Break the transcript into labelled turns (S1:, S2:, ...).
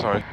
S1: Sorry.